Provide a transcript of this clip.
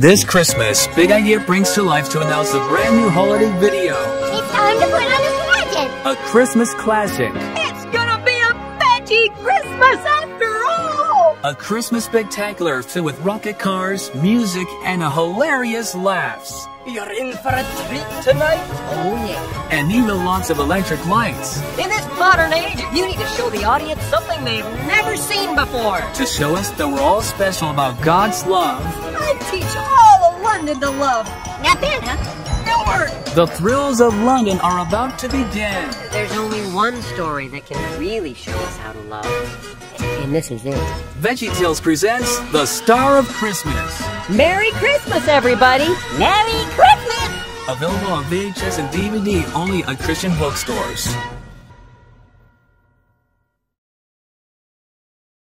This Christmas, Big Idea brings to life to announce a brand new holiday video. It's time to put on a present. A Christmas classic. It's gonna be a veggie Christmas after all! A Christmas spectacular filled with rocket cars, music, and a hilarious laughs. You're in for a treat tonight. Oh yeah. And even lots of electric lights In this modern age, you need to show the audience something they've never seen before. to show us that we're all special about God's love. I teach all of London to love. Not bad, huh? Newark. The thrills of London are about to begin. There's only one story that can really show us how to love. And this is it. VeggieTales presents The Star of Christmas. Merry Christmas, everybody! Merry Christmas. Available on VHS and DVD only at Christian bookstores.